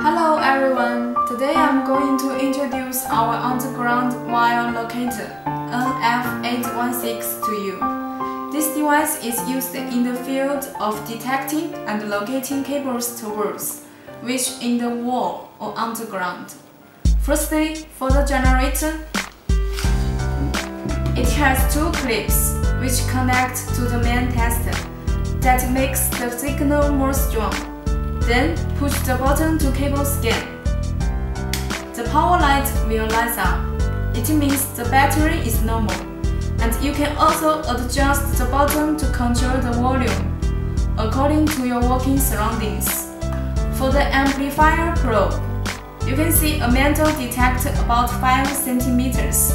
Hello everyone, today I'm going to introduce our underground wire locator NF816 to you. This device is used in the field of detecting and locating cables to walls, which in the wall or underground. Firstly, for the generator, it has two clips which connect to the main tester that makes the signal more strong. Then push the button to cable scan. The power light will light up. It means the battery is normal. And you can also adjust the button to control the volume according to your working surroundings. For the amplifier probe, you can see a metal detector about 5 centimeters.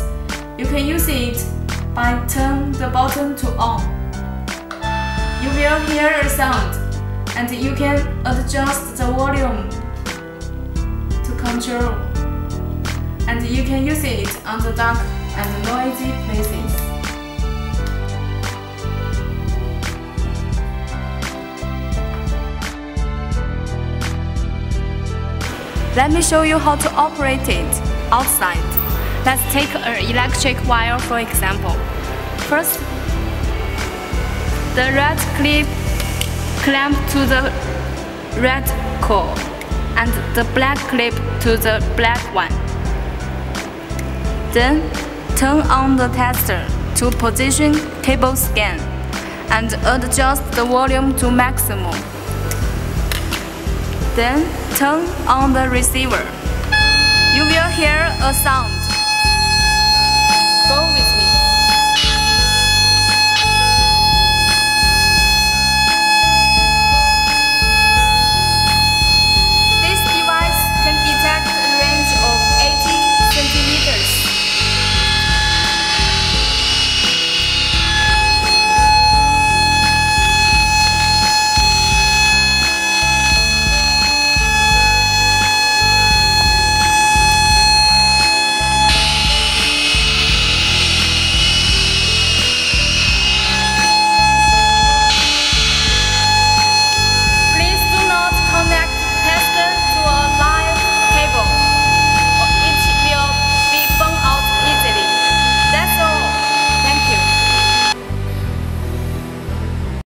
You can use it by turn the button to on. You will hear a sound and you can adjust the volume to control. And you can use it on the dark and noisy places. Let me show you how to operate it outside. Let's take an electric wire for example. First, the red clip clamp to the red core and the black clip to the black one. Then turn on the tester to position cable scan and adjust the volume to maximum. Then turn on the receiver. You will hear a sound. Go with.